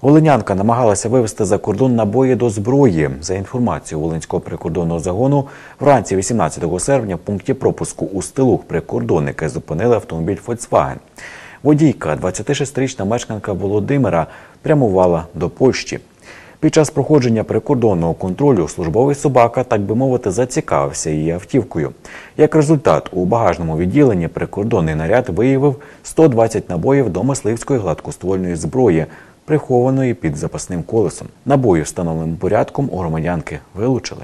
Волинянка намагалася вивезти за кордон набої до зброї. За інформацією Волинського прикордонного загону, вранці 18 серпня в пункті пропуску у Стилух прикордонники зупинили автомобіль Volkswagen. Водійка, 26-річна мешканка Володимира, прямувала до Польщі. Під час проходження прикордонного контролю службовий собака, так би мовити, зацікавився її автівкою. Як результат, у багажному відділенні прикордонний наряд виявив 120 набоїв до мисливської гладкоствольної зброї, прихованої під запасним колесом. Набої встановленим порядком у громадянки вилучили.